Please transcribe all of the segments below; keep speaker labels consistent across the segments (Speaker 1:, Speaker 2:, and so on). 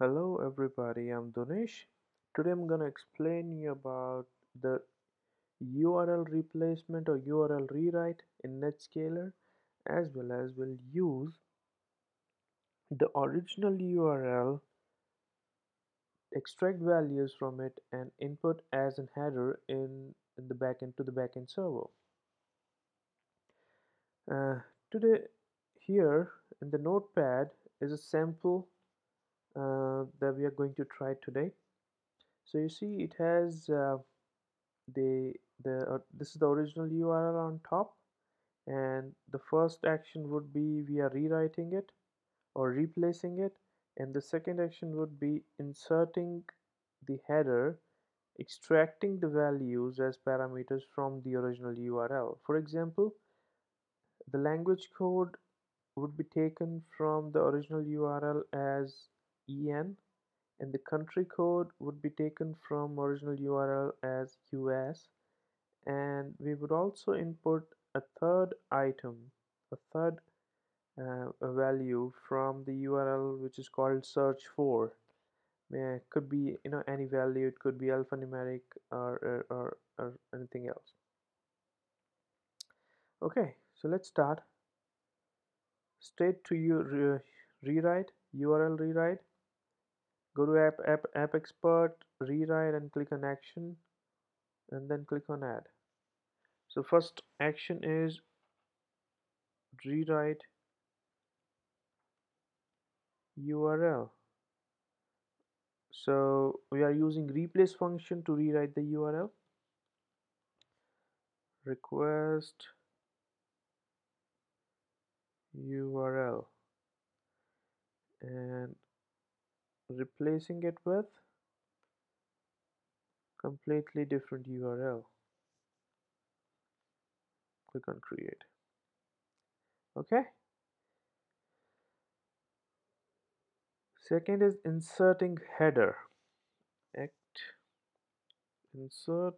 Speaker 1: Hello everybody, I'm Dunish. Today I'm going to explain you about the URL replacement or URL rewrite in Netscaler as well as we'll use the original URL, extract values from it and input as an header in, in the backend to the backend server. Uh, today here in the notepad is a sample uh, that we are going to try today. So you see it has uh, the the uh, this is the original URL on top. And the first action would be we are rewriting it or replacing it. And the second action would be inserting the header extracting the values as parameters from the original URL for example the language code would be taken from the original URL as en and the country code would be taken from original URL as US and we would also input a third item a third uh, a value from the URL which is called search for. It could be you know any value it could be alphanumeric or, or, or, anything else. Okay so let's start. Straight to your re rewrite URL rewrite go to app, app app expert rewrite and click on action and then click on add. So first action is rewrite URL so we are using replace function to rewrite the URL request URL and replacing it with completely different URL click on create. Okay. Second is inserting header. Act insert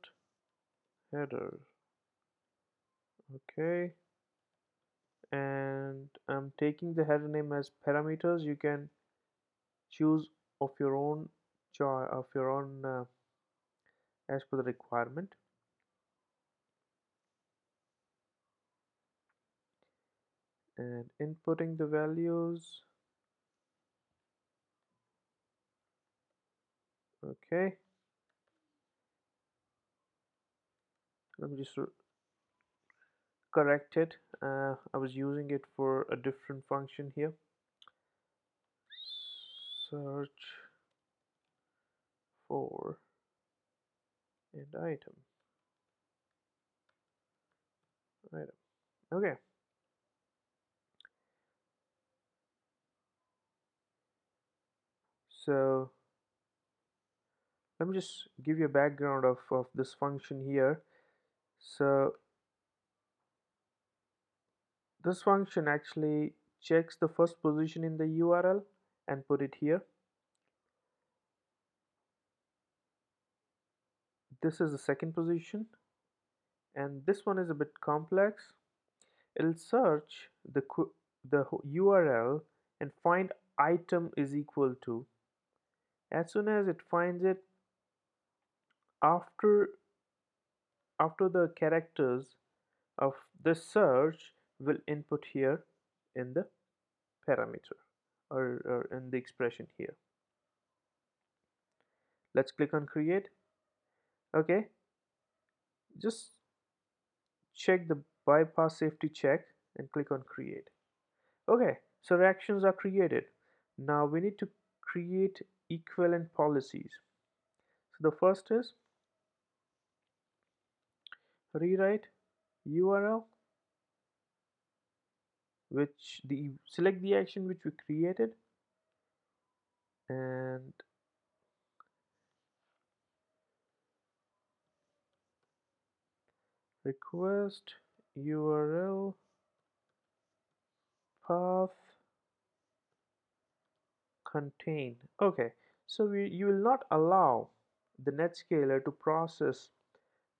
Speaker 1: header. Okay. And I'm taking the header name as parameters. You can choose of your own choice of your own uh, as per the requirement. And inputting the values. Okay. Let me just correct it. Uh, I was using it for a different function here search for and item. Item. Okay. So let me just give you a background of, of this function here. So this function actually checks the first position in the URL and put it here. This is the second position. And this one is a bit complex. It'll search the the URL and find item is equal to. As soon as it finds it after after the characters of the search will input here in the parameter or, in the expression here. Let's click on create. Okay. Just check the bypass safety check and click on create. Okay so reactions are created. Now we need to create equivalent policies. So the first is rewrite URL which the select the action which we created and request URL path contain. Okay so we, you will not allow the netscaler to process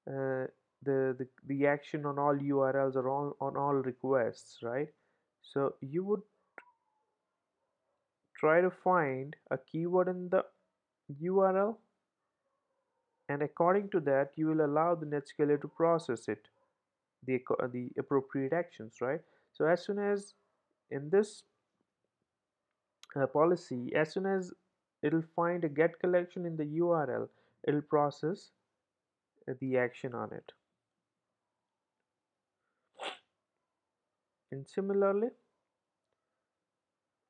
Speaker 1: uh, the, the the action on all URLs or all on all requests right so you would try to find a keyword in the URL and according to that you will allow the Netscaler to process it the, the appropriate actions right? So as soon as in this uh, policy as soon as it'll find a get collection in the URL it'll process the action on it and similarly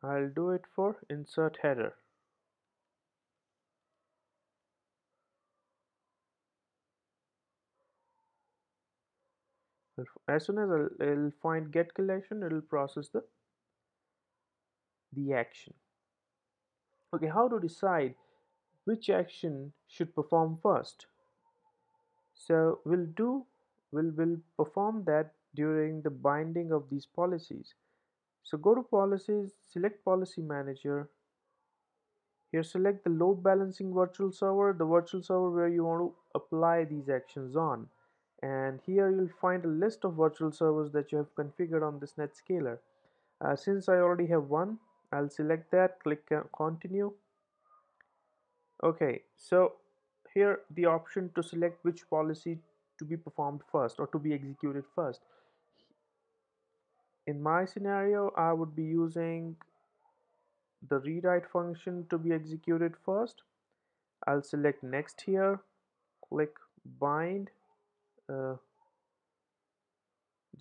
Speaker 1: I'll do it for insert header. As soon as it'll find get collection it'll process the the action. Okay how to decide which action should perform first? So we'll do we'll, will perform that during the binding of these policies. So go to policies select policy manager. Here select the load balancing virtual server the virtual server where you want to apply these actions on. And here you'll find a list of virtual servers that you have configured on this Netscaler. Uh, since I already have one I'll select that click continue. Okay so here the option to select which policy to be performed first or to be executed first in my scenario I would be using the rewrite function to be executed first. I'll select next here click bind uh,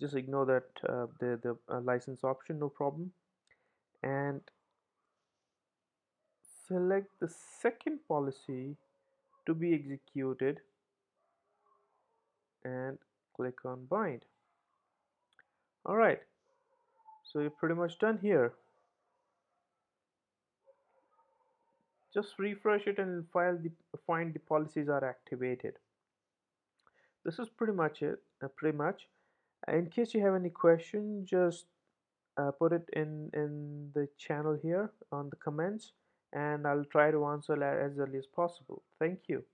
Speaker 1: just ignore that uh, the, the uh, license option no problem. And select the second policy to be executed and click on bind. Alright so you're pretty much done here. Just refresh it and file the find the policies are activated. This is pretty much it uh, pretty much. In case you have any question just uh, put it in in the channel here on the comments and I'll try to answer as early as possible. Thank you